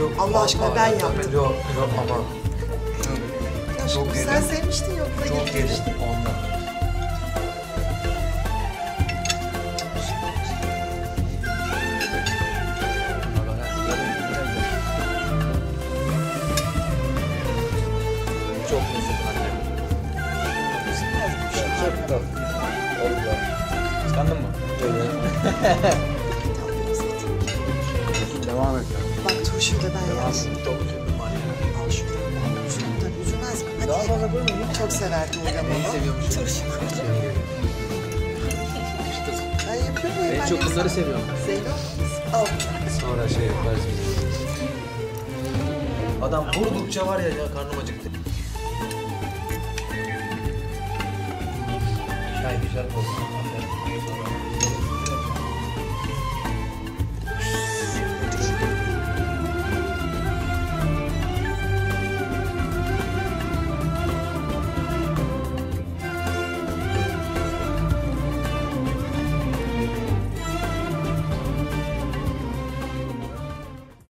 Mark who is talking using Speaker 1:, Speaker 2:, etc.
Speaker 1: Yok,
Speaker 2: Allah aşkına ben yaptım.
Speaker 1: Yok yok aman.
Speaker 2: Aşkım
Speaker 1: Çok
Speaker 2: sen
Speaker 1: yedim.
Speaker 2: sevmiştin ya okula
Speaker 1: Çok
Speaker 2: getirmiştin.
Speaker 1: yedim ondan. Çok lezzetli annem. Çok tatlı. Allah. Kıskandın mı? Evet. Devam et.
Speaker 2: Turşuyu da ben.
Speaker 1: Çok ya.
Speaker 2: Da üzülmez mi? Hadi. Çok severdim o
Speaker 1: Neyi
Speaker 2: limonu.
Speaker 1: seviyormuş?
Speaker 2: Turşu. Ben yapıyor muyum?
Speaker 3: En çok bunları seviyorum.
Speaker 2: Zeyno. Al.
Speaker 1: Sonra şey yaparız biz. Adam vurdukça var ya ya karnım acıktı. Çay güzel olsun.